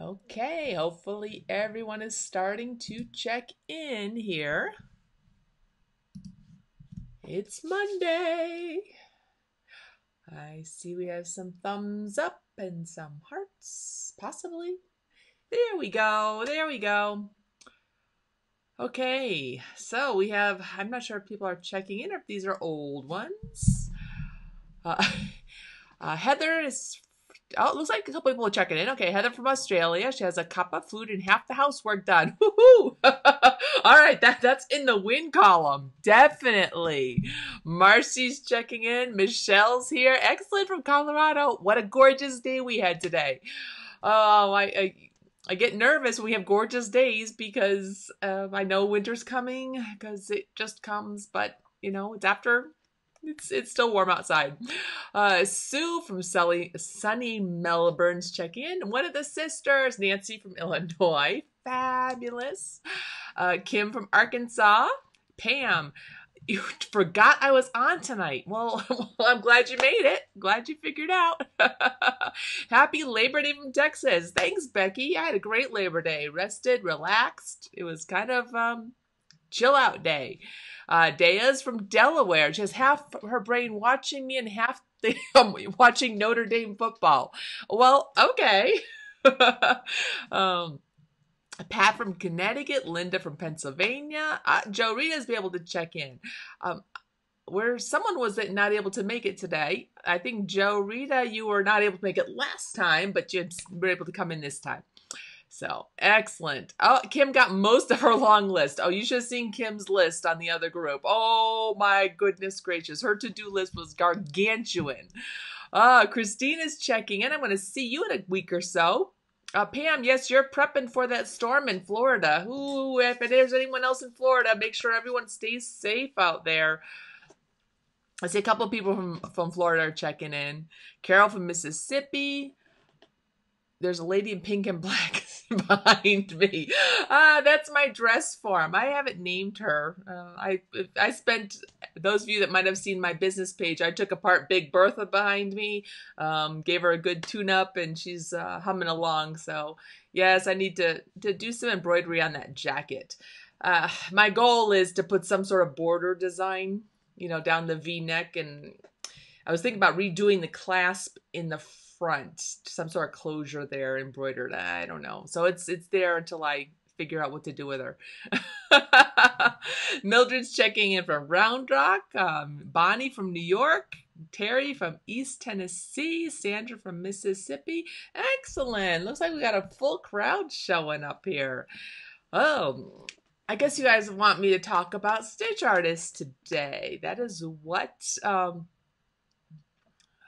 Okay, hopefully everyone is starting to check in here. It's Monday. I see we have some thumbs up and some hearts, possibly. There we go. There we go. Okay, so we have, I'm not sure if people are checking in or if these are old ones. Uh, uh, Heather is, oh, it looks like a couple people are checking in. Okay, Heather from Australia. She has a cup of food and half the housework done. Woohoo! All right, that, that's in the win column. Definitely. Marcy's checking in. Michelle's here. Excellent from Colorado. What a gorgeous day we had today. Oh, I, I I get nervous when we have gorgeous days because uh, I know winter's coming because it just comes, but you know, it's after it's it's still warm outside. Uh, Sue from Sully, sunny Melbourne's check in. One of the sisters, Nancy from Illinois, fabulous. Uh, Kim from Arkansas. Pam, you forgot I was on tonight. Well, well, I'm glad you made it. Glad you figured out. Happy Labor Day from Texas. Thanks, Becky. I had a great Labor Day. Rested, relaxed. It was kind of um chill out day. Uh, Daya's from Delaware. She has half her brain watching me and half the, um, watching Notre Dame football. Well, okay. um, Pat from Connecticut, Linda from Pennsylvania, uh, Joe Rita's be able to check in. Um, where someone was not able to make it today. I think Joe Rita, you were not able to make it last time, but you were able to come in this time. So excellent. Oh, Kim got most of her long list. Oh, you should have seen Kim's list on the other group. Oh my goodness gracious. Her to-do list was gargantuan. Uh, Christina's checking in. I'm going to see you in a week or so. Uh, Pam, yes, you're prepping for that storm in Florida. Ooh, if there's anyone else in Florida, make sure everyone stays safe out there. I see a couple people from, from Florida are checking in. Carol from Mississippi. There's a lady in pink and black behind me. Ah, that's my dress form. I haven't named her. Uh, I I spent those of you that might have seen my business page. I took apart Big Bertha behind me, um, gave her a good tune up, and she's uh, humming along. So yes, I need to to do some embroidery on that jacket. Uh, my goal is to put some sort of border design, you know, down the V neck, and I was thinking about redoing the clasp in the front, some sort of closure there embroidered. I don't know. So it's it's there until I figure out what to do with her. Mildred's checking in from Round Rock. Um, Bonnie from New York. Terry from East Tennessee. Sandra from Mississippi. Excellent. Looks like we got a full crowd showing up here. Oh, I guess you guys want me to talk about StitchArtists today. That is what um,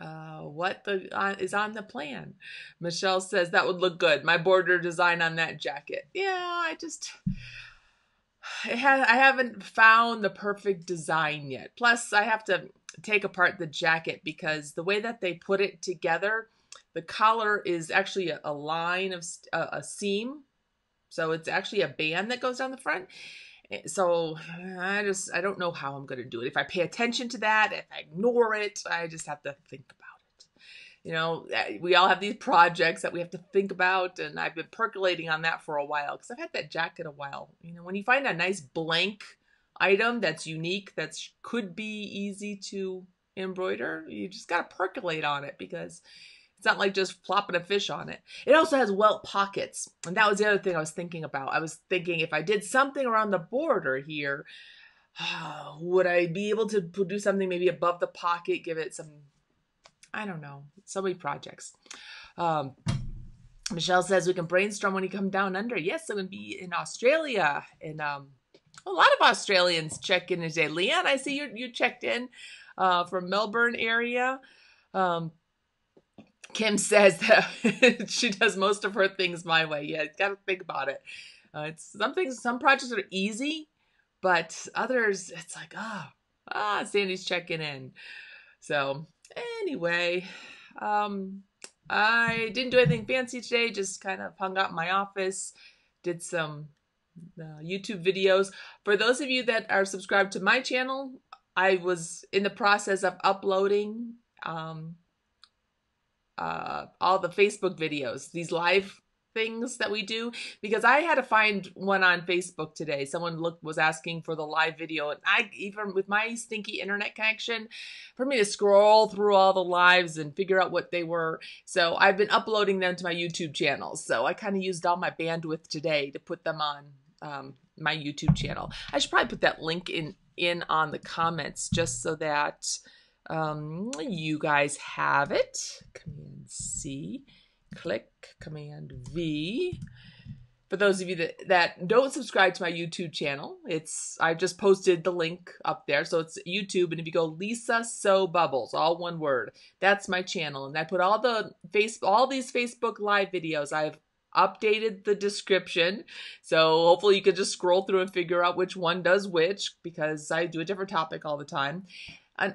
uh, what the uh, is on the plan. Michelle says that would look good. My border design on that jacket. Yeah, I just ha- I haven't found the perfect design yet. Plus, I have to take apart the jacket because the way that they put it together, the collar is actually a, a line of a seam, so it's actually a band that goes down the front so I just I don't know how I'm going to do it. If I pay attention to that, if I ignore it, I just have to think about it. You know, eh, we all have these projects that we have to think about, and I've been percolating on that for a while because I've had that jacket a while. You know, when you find a nice blank item that's unique, that could be easy to embroider, you just got to percolate on it because it's not like just plopping a fish on it. It also has welt pockets. And that was the other thing I was thinking about. I was thinking if I did something around the border here, would I be able to do something maybe above the pocket, give it some, I don't know, so many projects. Um, Michelle says we can brainstorm when you come down under. Yes, I'm going to be in Australia. And um, a lot of Australians check in today. Leanne, I see you you checked in uh, from Melbourne area. Um, Kim says that she does most of her things my way. Yeah, got to think about it. Uh, it's some things, some projects are easy, but others, it's like, ah, oh, ah, Sandy's checking in. So anyway, um, I didn't do anything fancy today. Just kind of hung out in my office, did some uh, YouTube videos. For those of you that are subscribed to my channel, I was in the process of uploading um, uh, all the Facebook videos, these live things that we do because I had to find one on Facebook today. Someone looked was asking for the live video and I even with my stinky internet connection for me to scroll through all the lives and figure out what they were. So I've been uploading them to my YouTube channel. So I kind of used all my bandwidth today to put them on um, my YouTube channel. I should probably put that link in in on the comments just so that um, you guys have it. Command C, click Command V. For those of you that, that don't subscribe to my YouTube channel, it's I've just posted the link up there. So it's YouTube, and if you go Lisa SewBubbles, all one word, that's my channel. And I put all the face all these Facebook live videos. I've updated the description. So hopefully you can just scroll through and figure out which one does which because I do a different topic all the time.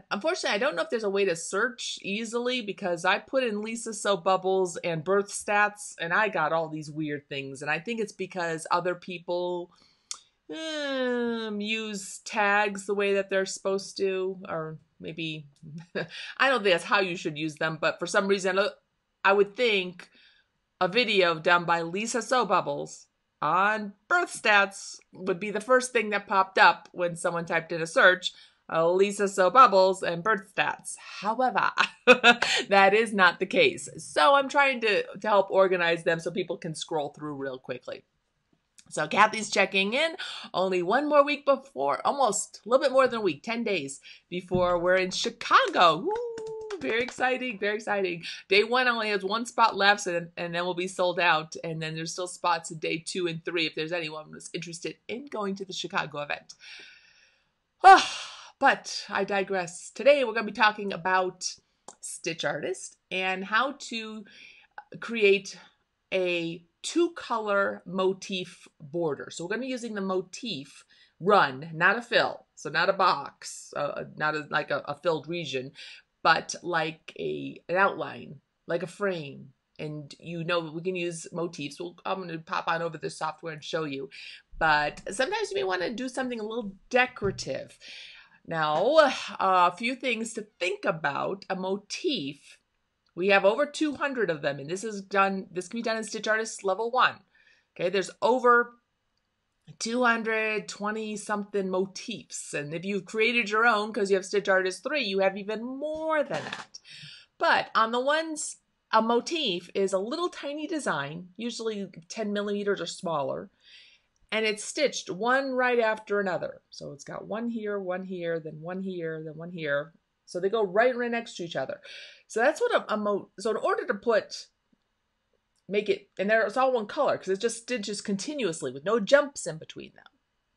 Unfortunately, I don't know if there's a way to search easily because I put in Lisa SewBubbles and birth stats and I got all these weird things. And I think it's because other people um, use tags the way that they're supposed to, or maybe I don't think that's how you should use them, but for some reason, I would think a video done by Lisa SewBubbles on birth stats would be the first thing that popped up when someone typed in a search. Uh, Lisa SewBubbles and birth stats. However, that is not the case. So I'm trying to, to help organize them so people can scroll through real quickly. So Kathy's checking in. Only one more week before, almost a little bit more than a week, 10 days before we're in Chicago. Woo! very exciting, very exciting. Day one only has one spot left, and, and then we'll be sold out. And then there's still spots in day two and three if there's anyone who's interested in going to the Chicago event. Oh, but I digress. Today we're going to be talking about StitchArtist and how to create a two color motif border. So we're going to be using the motif run, not a fill. So not a box, uh, not a, like a, a filled region but like a an outline, like a frame. And you know we can use motifs. Well, I'm going to pop on over the software and show you. But sometimes you may want to do something a little decorative. Now, a few things to think about. A motif. We have over 200 of them, and this is done. This can be done in StitchArtist level one. Okay, there's over 220 something motifs. And if you've created your own because you have StitchArtist 3, you have even more than that. But on the ones, a motif is a little tiny design, usually 10 millimeters or smaller, and it's stitched one right after another. So it's got one here, one here, then one here, then one here. So they go right right next to each other. So that's what a, a mo. So in order to put make it, and there it's all one color because it just stitches continuously with no jumps in between them.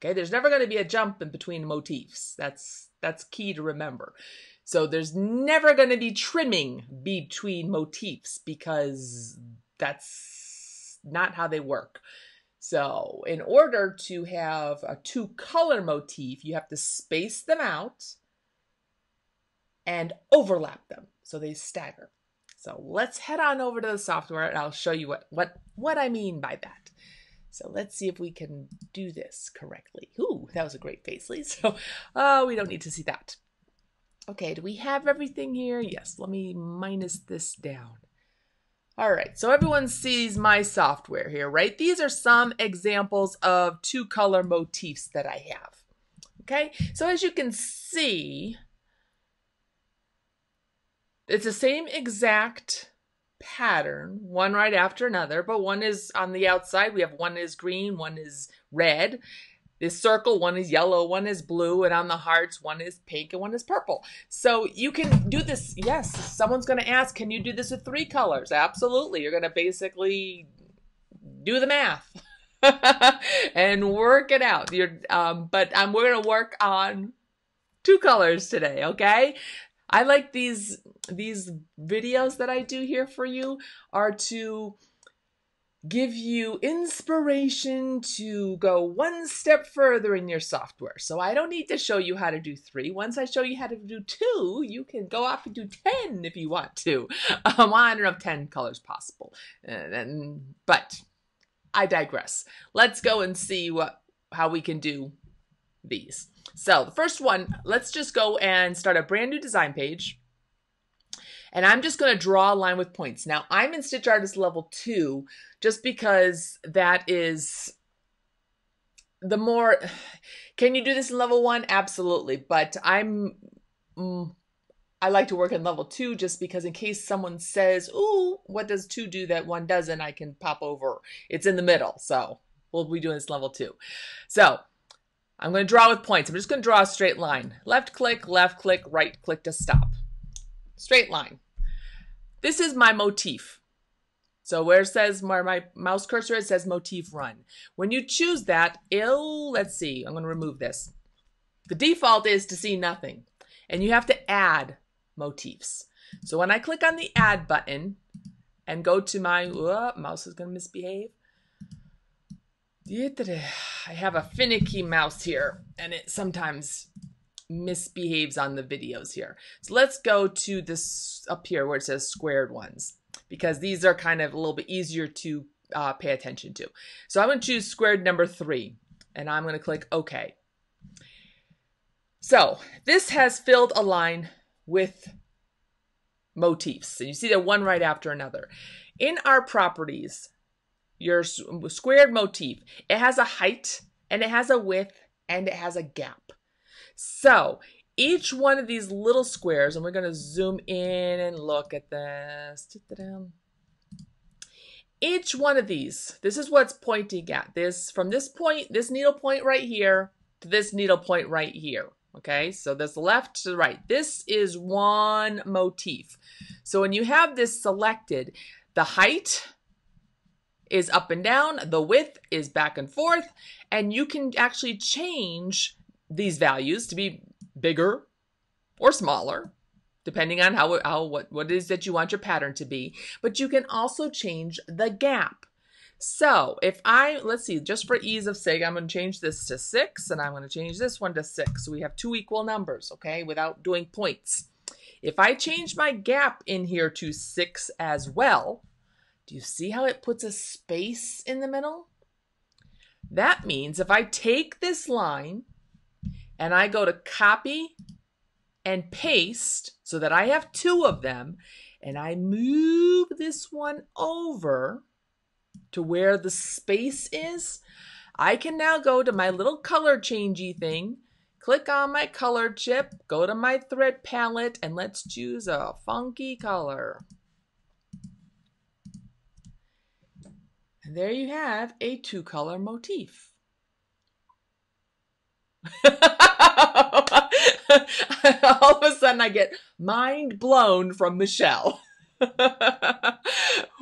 Okay, there's never going to be a jump in between motifs. That's that's key to remember. So there's never going to be trimming between motifs because that's not how they work. So in order to have a two color motif, you have to space them out and overlap them so they stagger. So let's head on over to the software and I'll show you what, what, what I mean by that. So let's see if we can do this correctly. Ooh, that was a great face, Lee. So uh, we don't need to see that. Okay, do we have everything here? Yes, let me minus this down. All right, so everyone sees my software here, right? These are some examples of two color motifs that I have. Okay, so as you can see, it's the same exact pattern, one right after another, but one is on the outside. We have one is green, one is red. This circle, one is yellow, one is blue, and on the hearts, one is pink and one is purple. So you can do this. Yes, someone's going to ask, can you do this with three colors? Absolutely. You're going to basically do the math and work it out. You're, um, but um, we're going to work on two colors today, okay? I like these these videos that I do here for you are to give you inspiration to go one step further in your software. So I don't need to show you how to do three. Once I show you how to do two, you can go off and do 10 if you want to. Um, I don't know if 10 colors possible. And, and, but I digress. Let's go and see what how we can do these. So the first one, let's just go and start a brand new design page. And I'm just going to draw a line with points. Now, I'm in StitchArtist level two just because that is the more. Can you do this in level one? Absolutely. But I'm. Mm, I like to work in level two just because in case someone says, Ooh, what does two do that one doesn't? I can pop over. It's in the middle. So we'll be doing this level two. So I'm going to draw with points. I'm just going to draw a straight line. Left click, left click, right click to stop. Straight line. This is my motif. So where it says where my mouse cursor it says motif run. When you choose that, it'll, let's see, I'm going to remove this. The default is to see nothing. And you have to add motifs. So when I click on the add button and go to my, uh, mouse is going to misbehave. I have a finicky mouse here and it sometimes misbehaves on the videos here. So let's go to this up here where it says squared ones because these are kind of a little bit easier to uh, pay attention to. So I'm going to choose squared number three and I'm going to click OK. So this has filled a line with motifs. And you see they're one right after another. In our properties, your squared motif, it has a height and it has a width and it has a gap. So each one of these little squares, and we're going to zoom in and look at this. Each one of these, this is what's pointing at. This from this point, this needle point right here to this needle point right here. Okay, so this left to the right. This is one motif. So when you have this selected, the height is up and down, the width is back and forth, and you can actually change these values to be bigger or smaller depending on how, how what, what it is that you want your pattern to be. But you can also change the gap. So if I, let's see, just for ease of sake, I'm going to change this to 6 and I'm going to change this one to 6. So we have two equal numbers, okay, without doing points. If I change my gap in here to 6 as well, do you see how it puts a space in the middle? That means if I take this line and I go to copy and paste so that I have two of them, and I move this one over, to where the space is, I can now go to my little color changey thing, click on my color chip, go to my thread palette, and let's choose a funky color. And there you have a two color motif. All of a sudden I get mind blown from Michelle.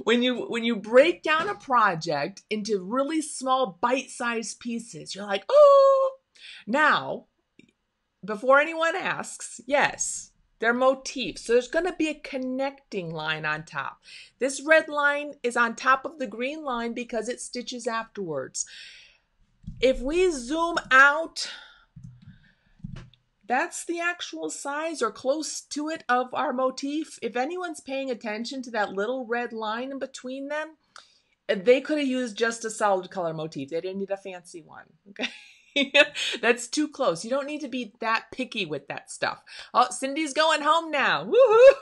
when you when you break down a project into really small bite-sized pieces, you're like, "Oh!" Now, before anyone asks, yes, they're motifs. So there's going to be a connecting line on top. This red line is on top of the green line because it stitches afterwards. If we zoom out that's the actual size or close to it of our motif. If anyone's paying attention to that little red line in between them, they could have used just a solid color motif. They didn't need a fancy one. Okay. That's too close. You don't need to be that picky with that stuff. Oh, Cindy's going home now. Woohoo!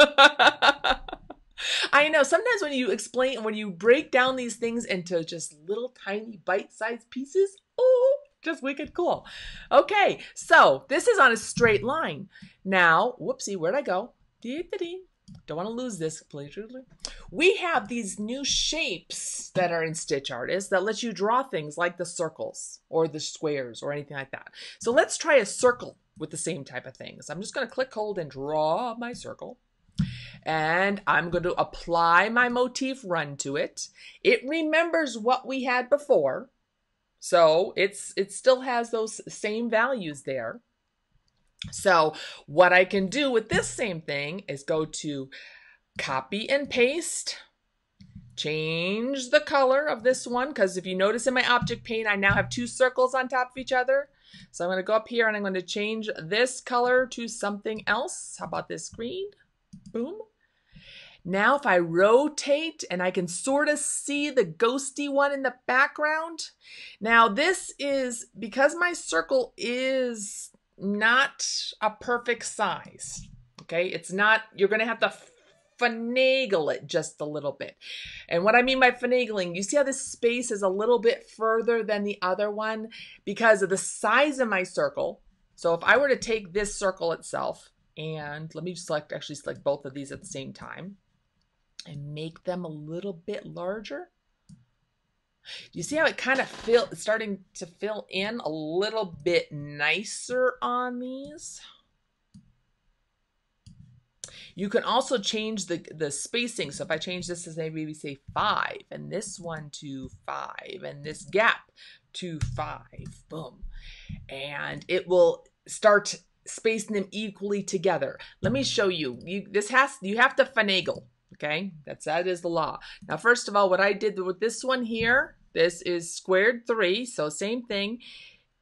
I know sometimes when you explain, when you break down these things into just little tiny bite sized pieces, oh, just wicked cool. Okay, so this is on a straight line. Now, whoopsie, where'd I go? Don't want to lose this. We have these new shapes that are in StitchArtist that let you draw things like the circles or the squares or anything like that. So let's try a circle with the same type of things. I'm just going to click hold and draw my circle. And I'm going to apply my motif run to it. It remembers what we had before. So it's it still has those same values there. So what I can do with this same thing is go to copy and paste, change the color of this one, because if you notice in my object pane, I now have two circles on top of each other. So I'm going to go up here and I'm going to change this color to something else. How about this green? Boom. Now if I rotate and I can sort of see the ghosty one in the background. Now this is, because my circle is not a perfect size, Okay, it's not, you're to have to finagle it just a little bit. And what I mean by finagling, you see how this space is a little bit further than the other one because of the size of my circle. So if I were to take this circle itself and let me select, actually select both of these at the same time and make them a little bit larger. You see how it kind of feel starting to fill in a little bit nicer on these? You can also change the, the spacing. So if I change this to maybe say five and this one to five and this gap to five, boom. And it will start spacing them equally together. Let me show you. You this has you have to finagle. Okay, that's that is the law. Now, first of all, what I did with this one here, this is squared three, so same thing.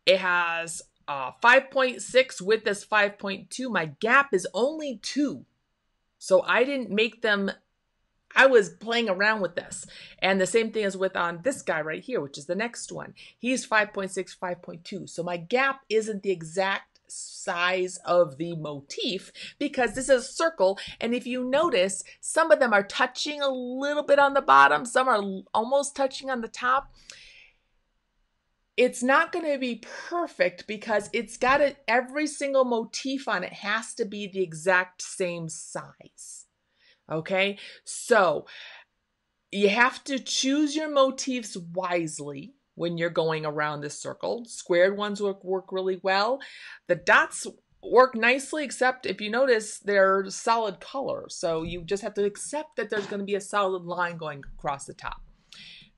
It has uh, 5.6 with this 5.2. My gap is only two. So I didn't make them, I was playing around with this. And the same thing is with on this guy right here, which is the next one. He's 5.6, 5.2. So my gap isn't the exact size of the motif because this is a circle and if you notice some of them are touching a little bit on the bottom some are almost touching on the top. It's not going to be perfect because it's got every single motif on it has to be the exact same size okay? So you have to choose your motifs wisely when you're going around this circle. Squared ones work, work really well. The dots work nicely except if you notice they're solid color so you just have to accept that there's going to be a solid line going across the top.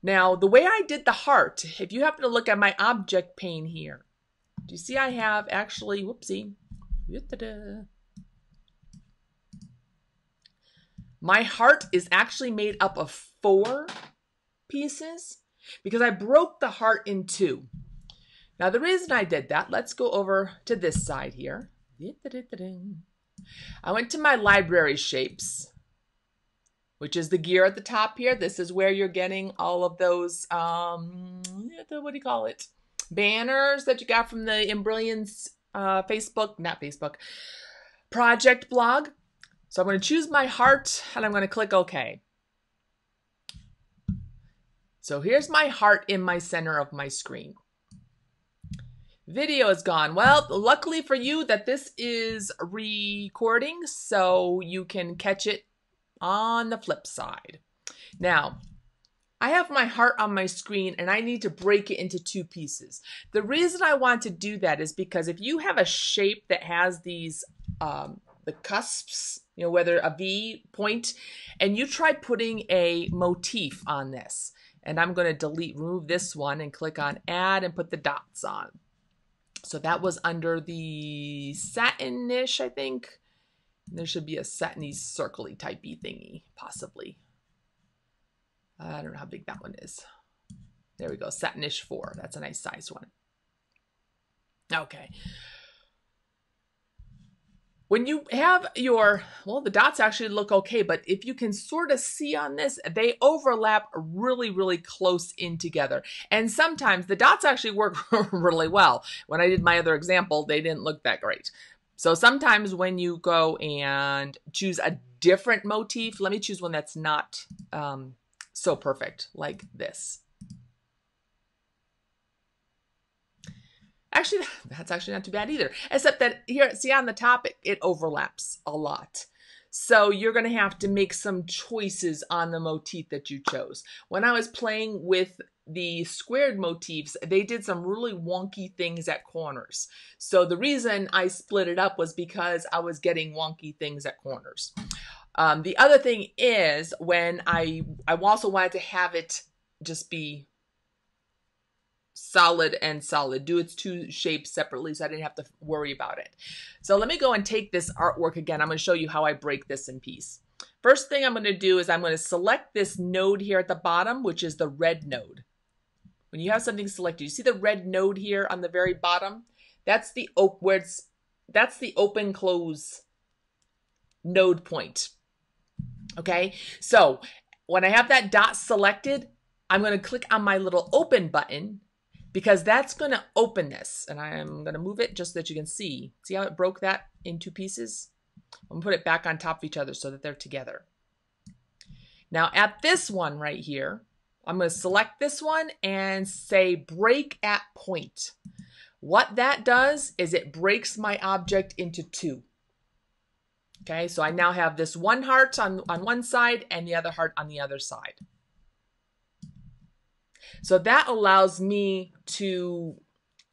Now, the way I did the heart, if you happen to look at my object pane here, do you see I have actually, whoopsie, my heart is actually made up of four pieces because I broke the heart in two. Now, the reason I did that, let's go over to this side here. I went to my library shapes which is the gear at the top here. This is where you're getting all of those, um, what do you call it? Banners that you got from the Embrilliance uh, Facebook, not Facebook, project blog. So I'm going to choose my heart and I'm going to click OK. So here's my heart in my center of my screen. Video is gone. Well, luckily for you that this is recording, so you can catch it on the flip side. Now, I have my heart on my screen and I need to break it into two pieces. The reason I want to do that is because if you have a shape that has these, um, the cusps, you know, whether a V point, and you try putting a motif on this, and I'm going to delete, remove this one and click on add and put the dots on. So that was under the satinish, I think. There should be a satiny circly typey thingy, possibly. I don't know how big that one is. There we go, satinish 4. That's a nice size one. Okay. When you have your, well, the dots actually look okay, but if you can sort of see on this, they overlap really, really close in together. And sometimes the dots actually work really well. When I did my other example, they didn't look that great. So sometimes when you go and choose a different motif, let me choose one that's not um, so perfect, like this. Actually, that's actually not too bad either. Except that here, see on the top, it, it overlaps a lot. So you're going to have to make some choices on the motif that you chose. When I was playing with the squared motifs, they did some really wonky things at corners. So the reason I split it up was because I was getting wonky things at corners. Um, the other thing is when I I also wanted to have it just be solid and solid. Do its two shapes separately so I didn't have to worry about it. So let me go and take this artwork again. I'm going to show you how I break this in piece. First thing I'm going to do is I'm going to select this node here at the bottom, which is the red node. When you have something selected, you see the red node here on the very bottom? That's the op where it's that's the open close node point. Okay, so when I have that dot selected, I'm going to click on my little open button because that's going to open this. And I'm going to move it just so that you can see. See how it broke that in two pieces? I'm gonna put it back on top of each other so that they're together. Now at this one right here, I'm gonna select this one and say break at point. What that does is it breaks my object into two. Okay, so I now have this one heart on, on one side and the other heart on the other side. So that allows me to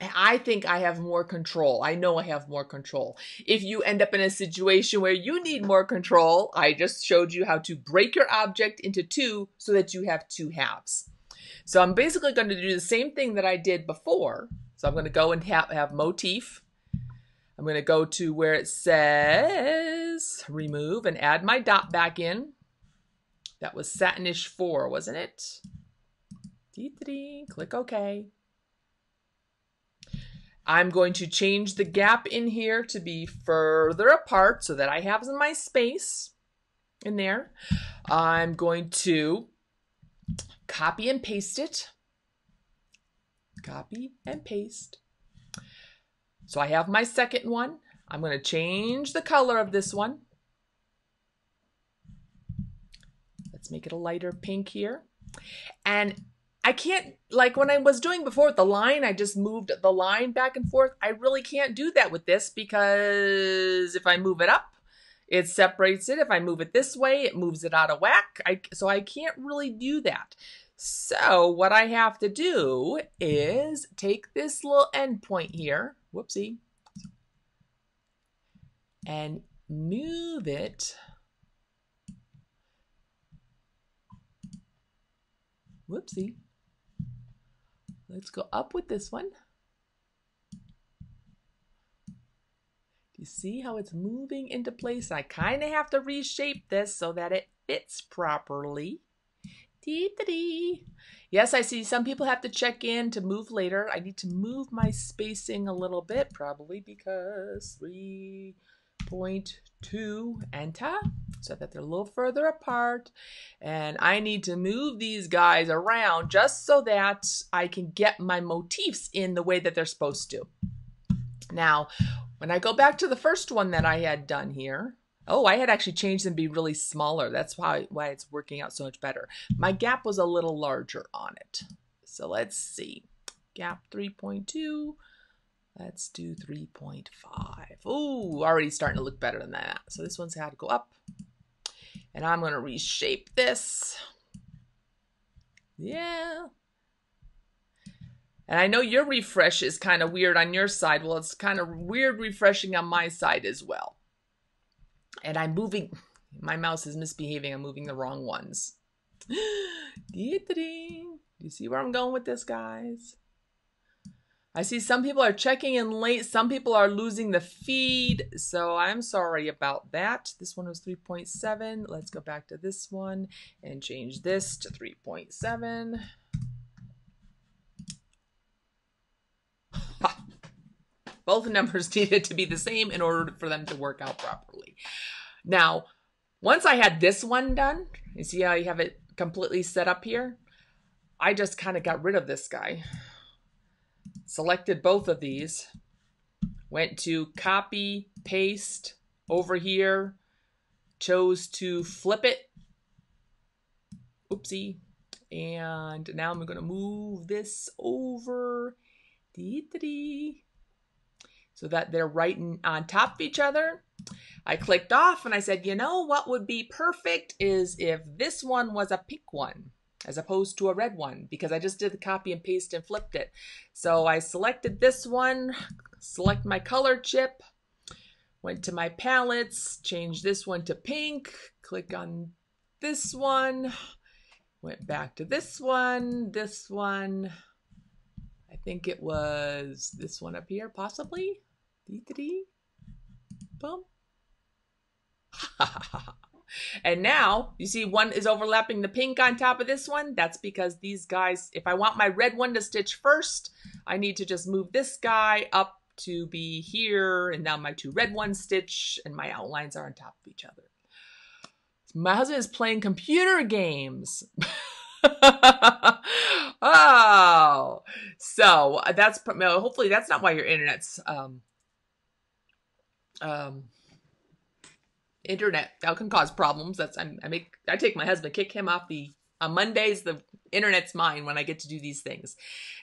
I think I have more control. I know I have more control. If you end up in a situation where you need more control, I just showed you how to break your object into two so that you have two halves. So I'm basically going to do the same thing that I did before. So I'm going to go and have, have motif. I'm going to go to where it says remove and add my dot back in. That was Satinish 4, wasn't it? Click OK. I'm going to change the gap in here to be further apart so that I have my space in there. I'm going to copy and paste it. Copy and paste. So I have my second one. I'm going to change the color of this one. Let's make it a lighter pink here. And I can't, like when I was doing before with the line, I just moved the line back and forth. I really can't do that with this because if I move it up, it separates it. If I move it this way, it moves it out of whack. I, so I can't really do that. So what I have to do is take this little endpoint here, whoopsie, and move it whoopsie Let's go up with this one. Do you see how it's moving into place? I kind of have to reshape this so that it fits properly. Dee -dee. Yes, I see some people have to check in to move later. I need to move my spacing a little bit, probably because three point two enter so that they're a little further apart. And I need to move these guys around just so that I can get my motifs in the way that they're supposed to. Now, when I go back to the first one that I had done here, oh, I had actually changed them to be really smaller. That's why, why it's working out so much better. My gap was a little larger on it. So let's see. Gap 3.2 Let's do 3.5. Ooh, already starting to look better than that. So this one's had to go up. And I'm going to reshape this. Yeah. And I know your refresh is kind of weird on your side. Well, it's kind of weird refreshing on my side as well. And I'm moving. My mouse is misbehaving. I'm moving the wrong ones. Do you see where I'm going with this, guys? I see some people are checking in late. Some people are losing the feed. So I'm sorry about that. This one was 3.7. Let's go back to this one and change this to 3.7. Both numbers needed to be the same in order for them to work out properly. Now, once I had this one done, you see how you have it completely set up here? I just kind of got rid of this guy selected both of these, went to copy, paste over here, chose to flip it. Oopsie. And now I'm going to move this over so that they're right on top of each other. I clicked off and I said, you know what would be perfect is if this one was a pink one as opposed to a red one because I just did the copy and paste and flipped it. So I selected this one, select my color chip, went to my palettes, changed this one to pink, click on this one, went back to this one, this one. I think it was this one up here, possibly. Dee -dee. Boom. And now, you see one is overlapping the pink on top of this one. That's because these guys, if I want my red one to stitch first, I need to just move this guy up to be here. And now my two red ones stitch and my outlines are on top of each other. My husband is playing computer games. oh, so that's hopefully that's not why your internet's um, um, internet that can cause problems. That's I'm, I make I take my husband, kick him off the on Mondays. The internet's mine when I get to do these things.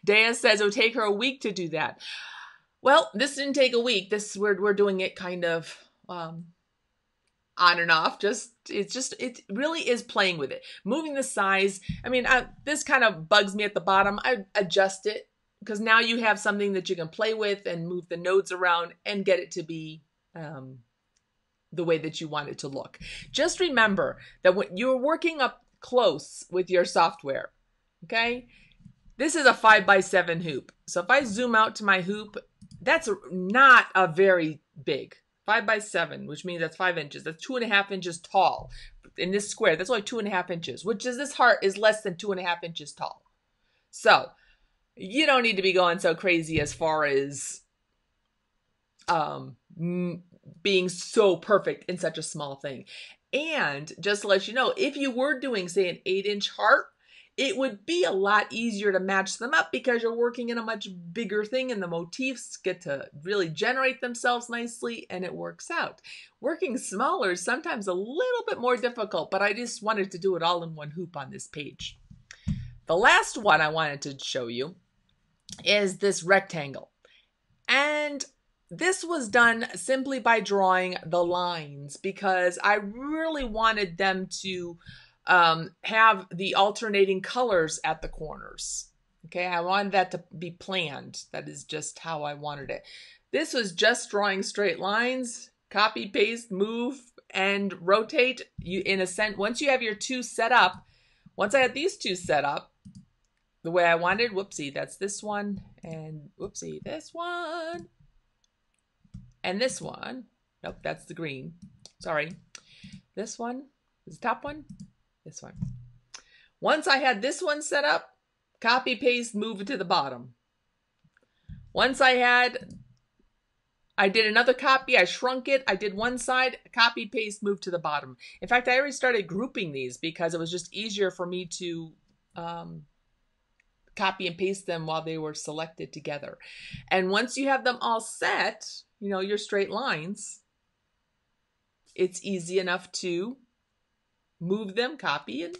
Dea says it would take her a week to do that. Well, this didn't take a week. This we're we're doing it kind of um, on and off. Just it's just it really is playing with it, moving the size. I mean, I, this kind of bugs me at the bottom. I adjust it because now you have something that you can play with and move the nodes around and get it to be um, the way that you want it to look. Just remember that when you're working up close with your software, okay, this is a five by seven hoop. So if I zoom out to my hoop, that's not a very big five by seven, which means that's five inches. That's two and a half inches tall in this square. That's only two and a half inches, which is this heart is less than two and a half inches tall. So you don't need to be going so crazy as far as um being so perfect in such a small thing. And just to let you know, if you were doing, say, an eight inch heart, it would be a lot easier to match them up because you're working in a much bigger thing and the motifs get to really generate themselves nicely and it works out. Working smaller is sometimes a little bit more difficult, but I just wanted to do it all in one hoop on this page. The last one I wanted to show you is this rectangle. And this was done simply by drawing the lines because I really wanted them to um, have the alternating colors at the corners. Okay, I wanted that to be planned. That is just how I wanted it. This was just drawing straight lines, copy, paste, move, and rotate. You in a sense, once you have your two set up, once I had these two set up, the way I wanted, whoopsie, that's this one, and whoopsie, this one. And this one, nope, that's the green. Sorry. This one is the top one. This one. Once I had this one set up, copy, paste, move it to the bottom. Once I had, I did another copy, I shrunk it, I did one side, copy, paste, move to the bottom. In fact, I already started grouping these because it was just easier for me to um, copy and paste them while they were selected together. And once you have them all set, you know, your straight lines, it's easy enough to move them, copy, and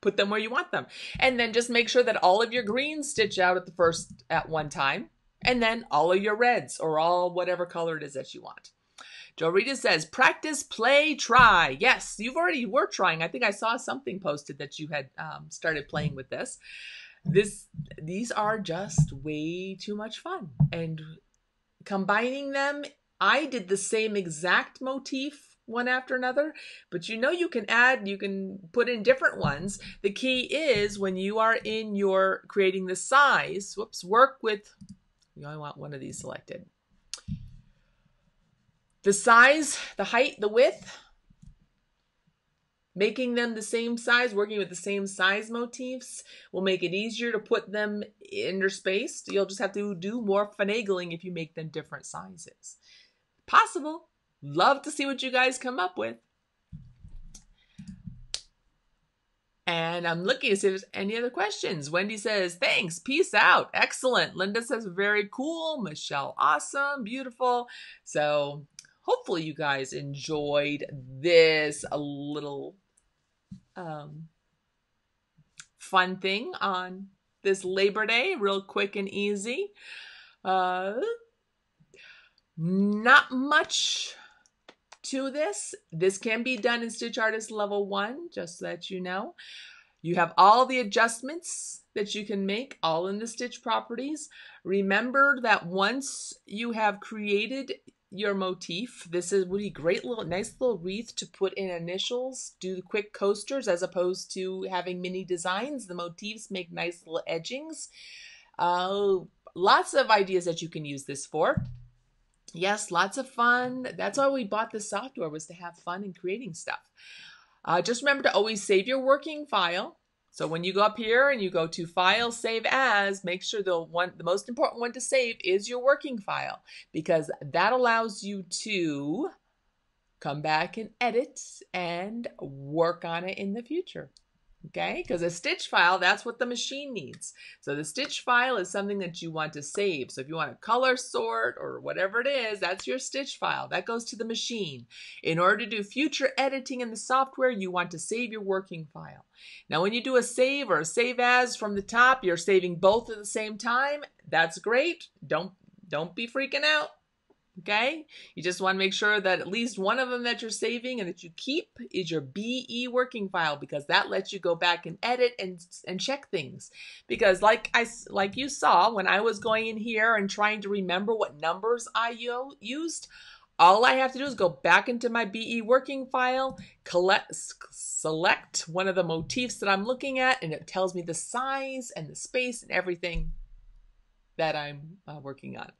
put them where you want them. And then just make sure that all of your greens stitch out at the first at one time, and then all of your reds or all whatever color it is that you want. Joe Rita says, practice, play, try. Yes, you've already were trying. I think I saw something posted that you had um, started playing with this this these are just way too much fun and combining them i did the same exact motif one after another. But you know you can add you can put in different ones. The key is when you are in your creating the size whoops work with you only want one of these selected. The size the height the width Making them the same size, working with the same size motifs will make it easier to put them interspaced. You'll just have to do more finagling if you make them different sizes. Possible. Love to see what you guys come up with. And I'm looking to see if there's any other questions. Wendy says, thanks, peace out, excellent. Linda says, very cool. Michelle, awesome, beautiful. So hopefully you guys enjoyed this a little um, fun thing on this Labor Day, real quick and easy. Uh, not much to this. This can be done in StitchArtist Level 1, just so that you know. You have all the adjustments that you can make all in the stitch properties. Remember that once you have created your motif. This is would be great little nice little wreath to put in initials, do the quick coasters as opposed to having mini designs. The motifs make nice little edgings. Uh, lots of ideas that you can use this for. Yes, lots of fun. That's why we bought this software was to have fun in creating stuff. Uh, just remember to always save your working file. So when you go up here and you go to File, Save As, make sure the one, the most important one to save is your working file because that allows you to come back and edit and work on it in the future. Okay? Because a stitch file, that's what the machine needs. So the stitch file is something that you want to save. So if you want to color sort or whatever it is, that's your stitch file. That goes to the machine. In order to do future editing in the software, you want to save your working file. Now when you do a save or a save as from the top, you're saving both at the same time. That's great. Don't don't be freaking out. Okay? You just want to make sure that at least one of them that you're saving and that you keep is your BE working file because that lets you go back and edit and and check things. Because like I like you saw when I was going in here and trying to remember what numbers I used, all I have to do is go back into my BE working file, collect, select one of the motifs that I'm looking at, and it tells me the size and the space and everything that I'm uh, working on.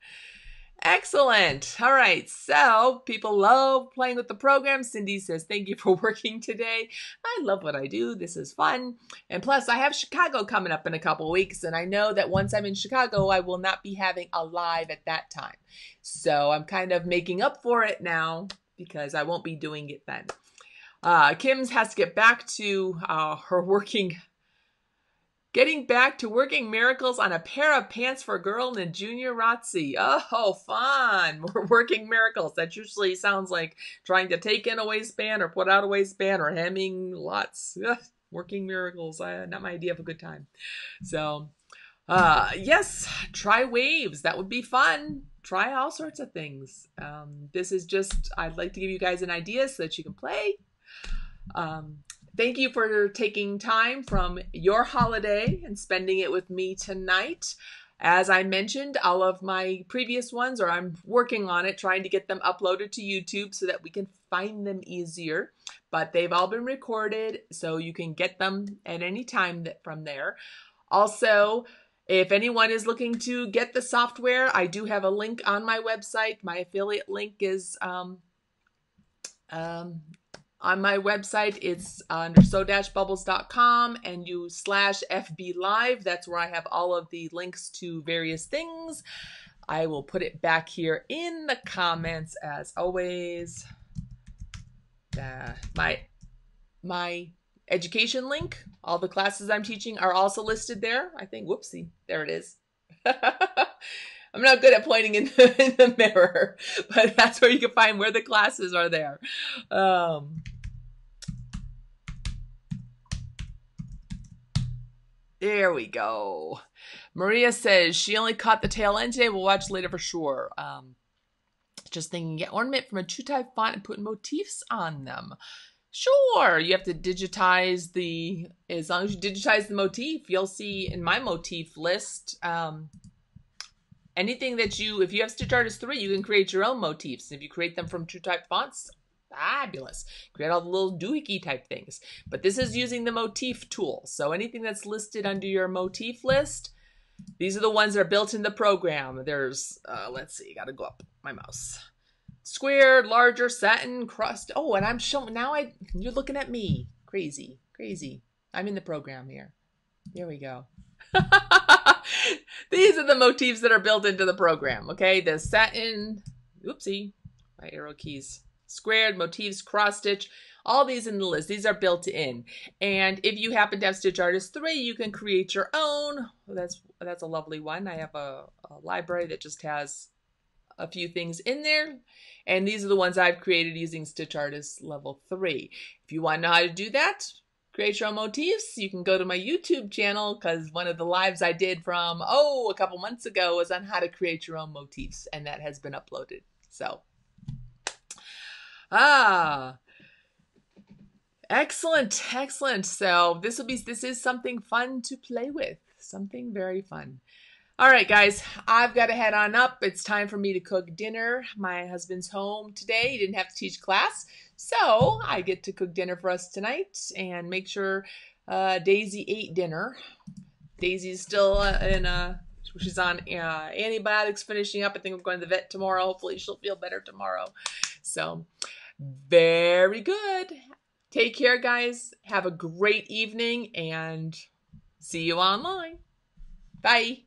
Excellent. All right. So people love playing with the program. Cindy says, thank you for working today. I love what I do. This is fun. And plus I have Chicago coming up in a couple weeks. And I know that once I'm in Chicago, I will not be having a live at that time. So I'm kind of making up for it now because I won't be doing it then. Uh, Kim's has to get back to uh, her working Getting back to working miracles on a pair of pants for a girl in a junior ROTC. Oh, fun. We're working miracles. That usually sounds like trying to take in a waistband or put out a waistband or hemming lots. Working miracles. Uh, not my idea of a good time. So, uh, yes, try waves. That would be fun. Try all sorts of things. Um, this is just, I'd like to give you guys an idea so that you can play. Um, Thank you for taking time from your holiday and spending it with me tonight. As I mentioned, all of my previous ones, or I'm working on it, trying to get them uploaded to YouTube so that we can find them easier. But they've all been recorded, so you can get them at any time that, from there. Also, if anyone is looking to get the software, I do have a link on my website. My affiliate link is um, um, on my website, it's under sew-bubbles.com and you slash FB Live. That's where I have all of the links to various things. I will put it back here in the comments as always. Uh, my my education link, all the classes I'm teaching are also listed there. I think, whoopsie, there it is. I'm not good at pointing in the, in the, mirror, but that's where you can find where the classes are there. Um, There we go. Maria says she only caught the tail end today. We'll watch later for sure. Um, just thinking, get ornament from a true type font and put motifs on them. Sure, you have to digitize the, as long as you digitize the motif, you'll see in my motif list, um, anything that you, if you have StitchArtist 3, you can create your own motifs. And if you create them from true type fonts, fabulous. Create all the little doohickey type things. But this is using the motif tool. So anything that's listed under your motif list, these are the ones that are built in the program. There's, uh, let's see, gotta go up my mouse. Squared, larger, satin, crust. Oh, and I'm showing, now I, you're looking at me. Crazy, crazy. I'm in the program here. There we go. These are the motifs that are built into the program, okay? The satin, oopsie, my arrow keys squared, motifs, cross stitch, all these in the list. These are built in. And if you happen to have StitchArtist 3, you can create your own. Well, that's that's a lovely one. I have a, a, library that just has a few things in there. And these are the ones I've created using StitchArtist level 3. If you want to know how to do that, create your own motifs, you can go to my YouTube channel because one of the lives I did from, oh, a couple months ago was on how to create your own motifs. And that has been uploaded. So Ah, excellent, excellent. So this will be this is something fun to play with. Something very fun. All right, guys, I've got to head on up. It's time for me to cook dinner. My husband's home today. He didn't have to teach class, so I get to cook dinner for us tonight and make sure uh, Daisy ate dinner. Daisy's still uh, in a she's on uh, antibiotics finishing up. I think I'm going to the vet tomorrow. Hopefully she'll feel better tomorrow. So very good. Take care, guys. Have a great evening and see you online. Bye.